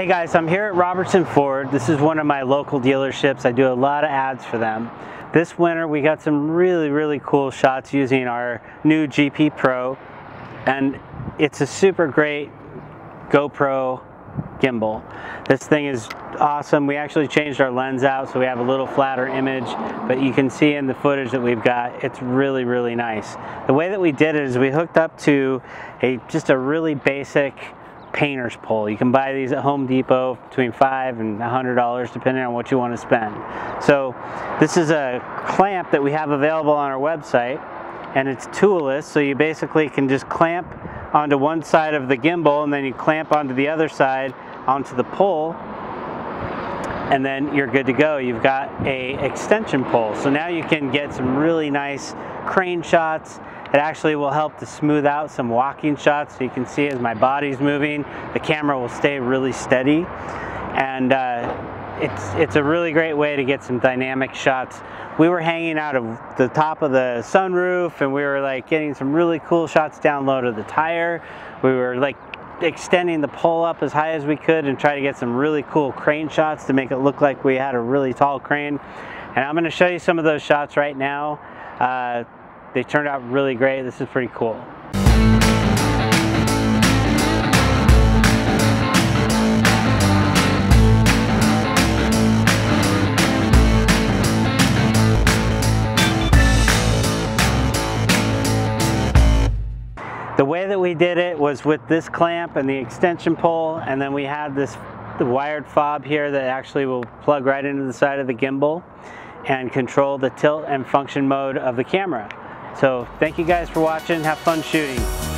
Hey guys, I'm here at Robberson Ford. This is one of my local dealerships. I do a lot of ads for them. This winter we got some really, really cool shots using our new GP Pro and it's a super great GoPro gimbal. This thing is awesome. We actually changed our lens out so we have a little flatter image, but you can see in the footage that we've got, it's really, really nice. The way that we did it is we hooked up to a just a really basic painter's pole. You can buy these at Home Depot between five and a hundred dollars depending on what you want to spend. So this is a clamp that we have available on our website and it's toolless so you basically can just clamp onto one side of the gimbal and then you clamp onto the other side onto the pole and then you're good to go. You've got a extension pole. So now you can get some really nice crane shots. It actually will help to smooth out some walking shots so you can see as my body's moving, the camera will stay really steady. And uh, it's, it's a really great way to get some dynamic shots. We were hanging out of the top of the sunroof and we were like getting some really cool shots down low to the tire. We were like extending the pole up as high as we could and try to get some really cool crane shots to make it look like we had a really tall crane. And I'm gonna show you some of those shots right now. Uh, they turned out really great. This is pretty cool. The way that we did it was with this clamp and the extension pole and then we had this wired fob here that actually will plug right into the side of the gimbal and control the tilt and function mode of the camera. So thank you guys for watching. Have fun shooting.